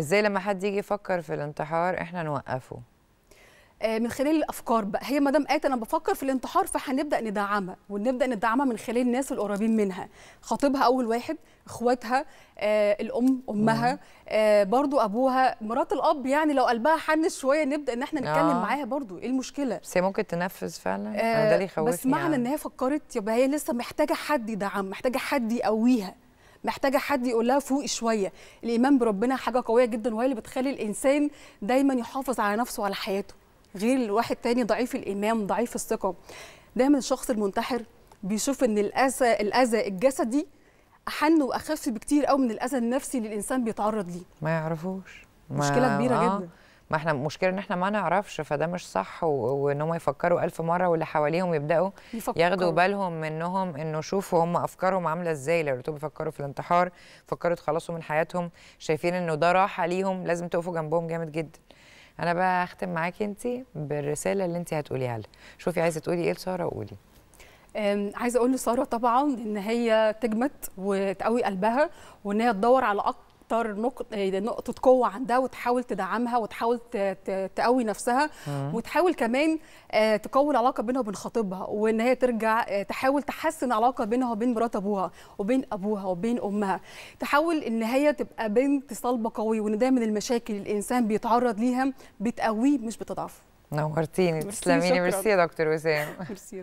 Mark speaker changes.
Speaker 1: إزاي لما حد يجي يفكر في الانتحار إحنا نوقفه؟
Speaker 2: آه، من خلال الأفكار بقى. هي مدام قالت أنا بفكر في الانتحار فهنبدأ ندعمها ونبدأ ندعمها من خلال الناس القريبين منها. خطيبها أول واحد إخواتها آه الأم أمها آه برضو أبوها مرات الأب يعني لو قلبها حن شوية نبدأ إن إحنا نتكلم
Speaker 1: آه.
Speaker 2: معاها برضو. إيه المشكلة؟
Speaker 1: بس هي ممكن تنفذ فعلا؟ أنا ده اللي يخوفني
Speaker 2: بس معنى
Speaker 1: يعني.
Speaker 2: إن هي فكرت يبقى هي لسه محتاجة حد يدعم محتاجة حد يقويها. محتاجة حد يقول لها فوقي شوية. الإيمان بربنا حاجة قوية جدا وهي اللي بتخلي الإنسان دايما يحافظ على نفسه وعلى حياته. غير الواحد تاني ضعيف الإيمان ضعيف الثقة. دايما الشخص المنتحر بيشوف إن الأذى الأذى الجسدي أحن وأخف بكتير قوي من الأذى النفسي اللي الإنسان بيتعرض ليه.
Speaker 1: ما يعرفوش. ما-
Speaker 2: مشكلة كبيرة
Speaker 1: آه.
Speaker 2: جدا.
Speaker 1: ما إحنا مشكلة ان إحنا ما نعرفش فده مش صح وان هم يفكروا ألف مرة واللي حواليهم يبدأوا
Speaker 2: يفكروا.
Speaker 1: ياخدوا بالهم منهم انه شوفوا هم افكارهم عاملة إزاي. لو لقيتهم بيفكروا في الانتحار فكروا يتخلصوا من حياتهم شايفين انه ده راحة ليهم لازم تقفوا جنبهم جامد جدا. أنا بقى هختم معاكي انت بالرسالة اللي انت هتقوليها لها. شوفي عايزة تقولي إيه لسارة؟ قولي.
Speaker 2: أم، عايزة أقول لسارة طبعا إن هي تجمد وتقوي قلبها وإن هي تدور على أكتر نقطه نقطة قوة عندها وتحاول تدعمها وتحاول تقوي نفسها وتحاول كمان آه، تقوي العلاقة بينها وبين خطيبها وإن هي ترجع آه، تحاول تحسن العلاقة بينها وبين مرات أبوها وبين أبوها وبين أمها. تحاول إن هي تبقى بنت صلبة قوية وإن دايما المشاكل الإنسان بيتعرض ليها بتقويه مش بتضعفه
Speaker 1: نورتيني. تسلميني. ميرسي يا دكتور وسام.
Speaker 2: ميرسي يا